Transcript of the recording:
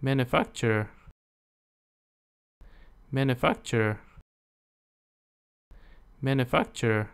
manufacture. Manufacture. Manufacture.